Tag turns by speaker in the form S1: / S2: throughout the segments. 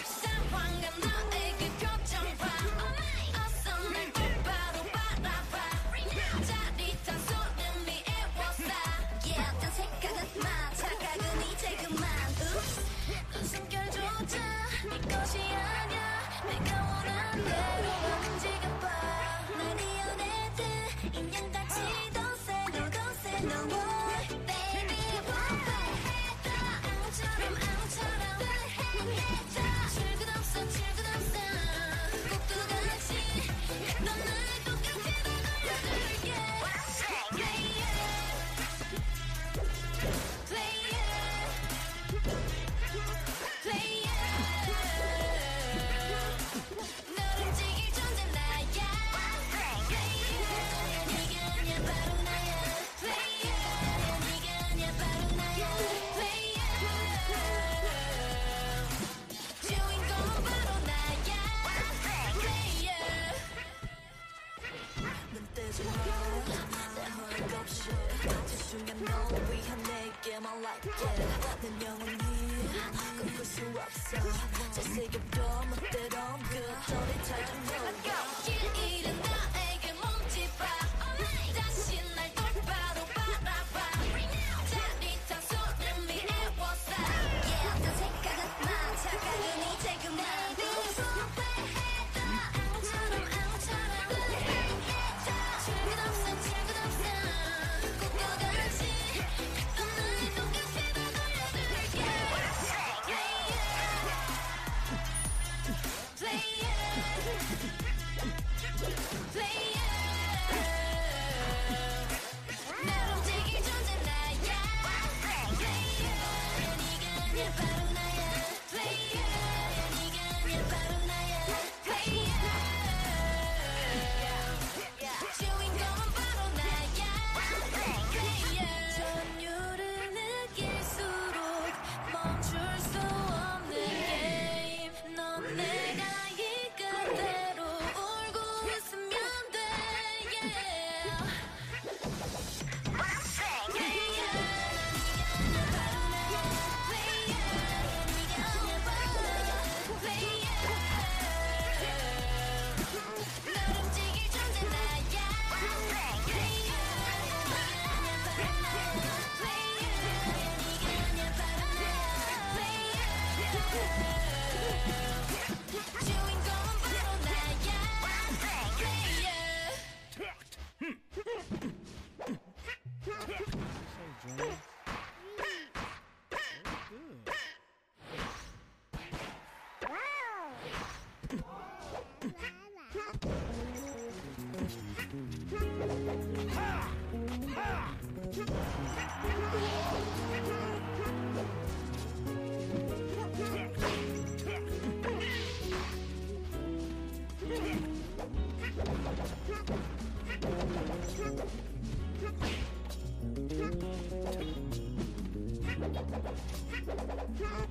S1: 상황과 너에게 걱정 봐 어서 날 Let's go.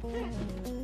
S1: Oh.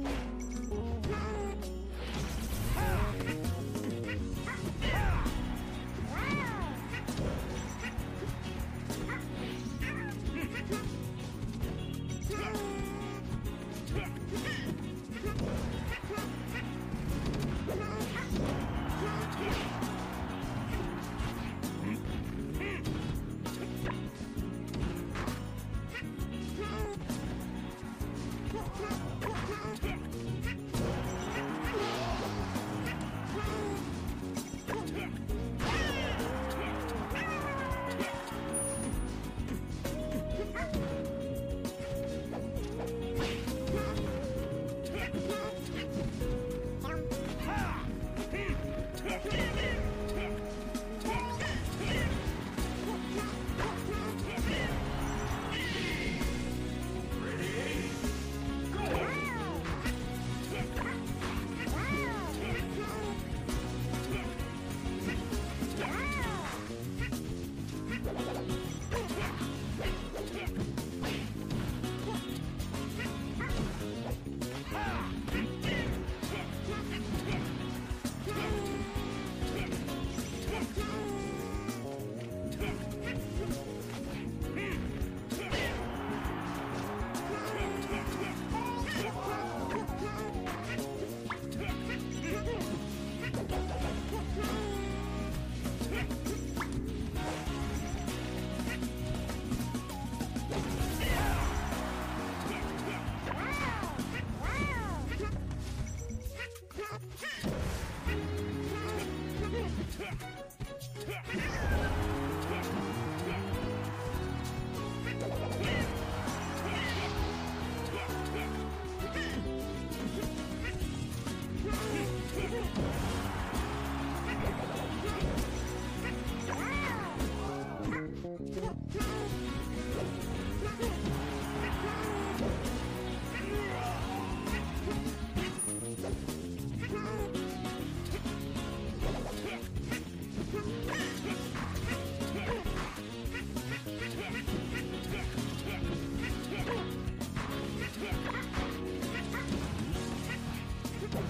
S1: Yeah.